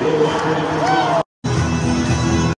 Deus,